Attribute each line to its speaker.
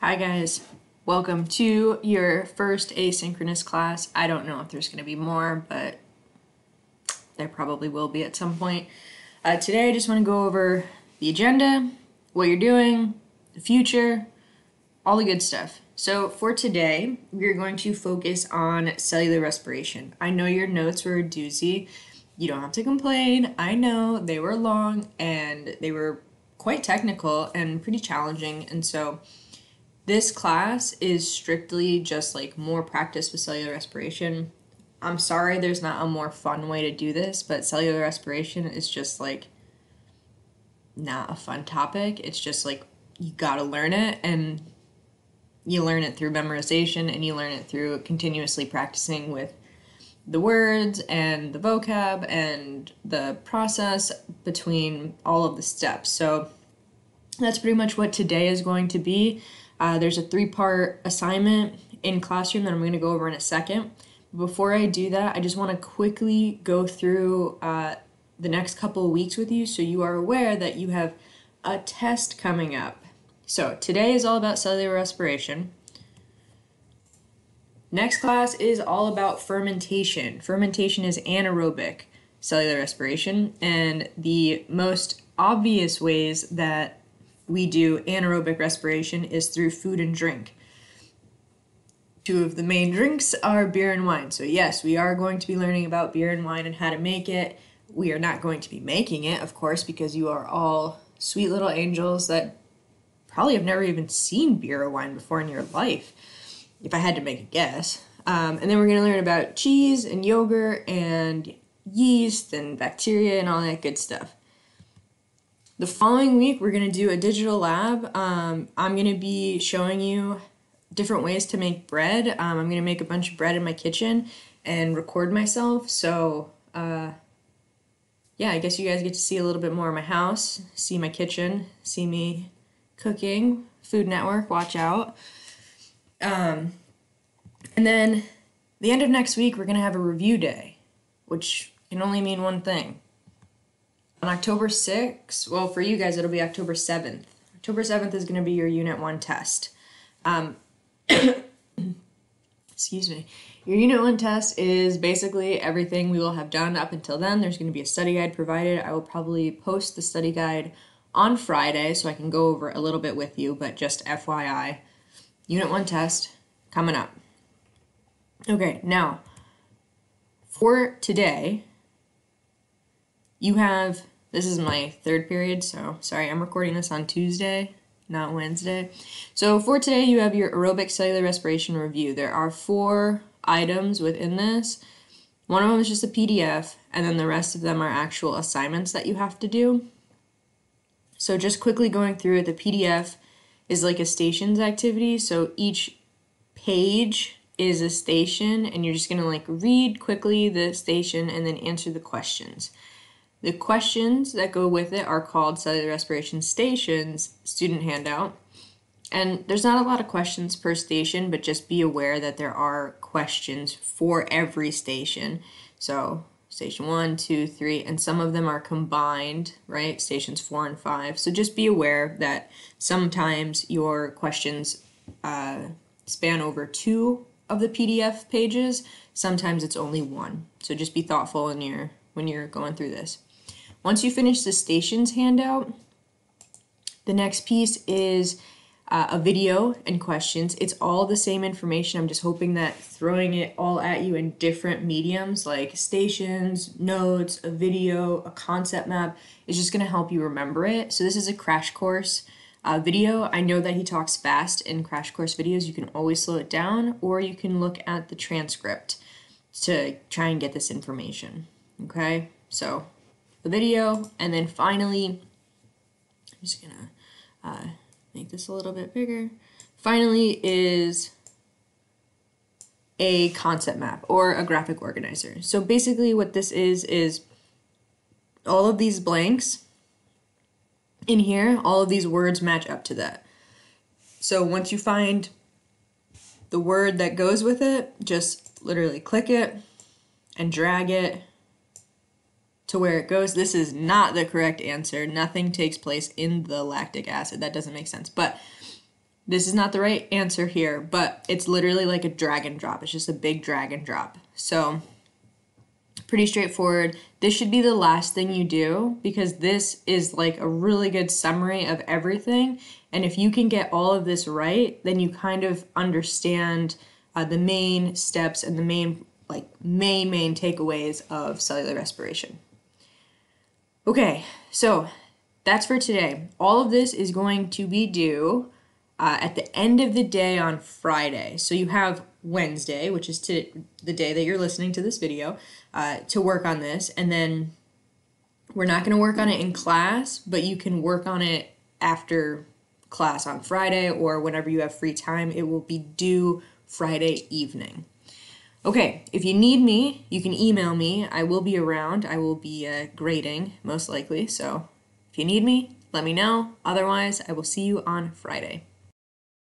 Speaker 1: Hi, guys. Welcome to your first asynchronous class. I don't know if there's going to be more, but there probably will be at some point. Uh, today, I just want to go over the agenda, what you're doing, the future, all the good stuff. So, for today, we're going to focus on cellular respiration. I know your notes were a doozy. You don't have to complain. I know they were long and they were quite technical and pretty challenging. And so, this class is strictly just like more practice with cellular respiration. I'm sorry there's not a more fun way to do this, but cellular respiration is just like not a fun topic. It's just like you gotta learn it and you learn it through memorization and you learn it through continuously practicing with the words and the vocab and the process between all of the steps. So that's pretty much what today is going to be. Uh, there's a three part assignment in classroom that I'm going to go over in a second. Before I do that, I just want to quickly go through uh, the next couple of weeks with you so you are aware that you have a test coming up. So today is all about cellular respiration. Next class is all about fermentation. Fermentation is anaerobic cellular respiration, and the most obvious ways that we do anaerobic respiration is through food and drink. Two of the main drinks are beer and wine. So, yes, we are going to be learning about beer and wine and how to make it. We are not going to be making it, of course, because you are all sweet little angels that probably have never even seen beer or wine before in your life, if I had to make a guess. Um, and then we're going to learn about cheese and yogurt and yeast and bacteria and all that good stuff. The following week, we're going to do a digital lab. Um, I'm going to be showing you different ways to make bread. Um, I'm going to make a bunch of bread in my kitchen and record myself. So, uh, yeah, I guess you guys get to see a little bit more of my house, see my kitchen, see me cooking. Food Network, watch out. Um, and then the end of next week, we're going to have a review day, which can only mean one thing on October 6th, well, for you guys, it'll be October 7th. October 7th is going to be your Unit 1 test. Um, excuse me. Your Unit 1 test is basically everything we will have done up until then. There's going to be a study guide provided. I will probably post the study guide on Friday so I can go over a little bit with you, but just FYI. Unit 1 test coming up. Okay, now for today, you have this is my third period, so sorry, I'm recording this on Tuesday, not Wednesday. So for today, you have your aerobic cellular respiration review. There are four items within this. One of them is just a PDF, and then the rest of them are actual assignments that you have to do. So just quickly going through it, the PDF is like a stations activity. So each page is a station, and you're just gonna like read quickly the station and then answer the questions. The questions that go with it are called Cellular Respiration Stations student handout. And there's not a lot of questions per station, but just be aware that there are questions for every station. So, station one, two, three, and some of them are combined, right? Stations four and five. So, just be aware that sometimes your questions uh, span over two of the PDF pages, sometimes it's only one. So, just be thoughtful in your when you're going through this. Once you finish the stations handout, the next piece is uh, a video and questions. It's all the same information. I'm just hoping that throwing it all at you in different mediums like stations, notes, a video, a concept map is just going to help you remember it. So, this is a crash course uh, video. I know that he talks fast in crash course videos. You can always slow it down or you can look at the transcript to try and get this information. Okay, so the video. And then finally, I'm just gonna uh, make this a little bit bigger. Finally is a concept map or a graphic organizer. So basically what this is, is all of these blanks in here, all of these words match up to that. So once you find the word that goes with it, just literally click it and drag it to where it goes. This is not the correct answer. Nothing takes place in the lactic acid. That doesn't make sense. But this is not the right answer here, but it's literally like a drag and drop. It's just a big drag and drop. So, pretty straightforward. This should be the last thing you do because this is like a really good summary of everything. And if you can get all of this right, then you kind of understand uh, the main steps and the main, like, main, main takeaways of cellular respiration. Okay, so that's for today. All of this is going to be due uh, at the end of the day on Friday. So you have Wednesday, which is to the day that you're listening to this video, uh, to work on this. And then we're not going to work on it in class, but you can work on it after class on Friday or whenever you have free time. It will be due Friday evening. Okay, if you need me, you can email me. I will be around. I will be uh, grading, most likely. So if you need me, let me know. Otherwise, I will see you on Friday.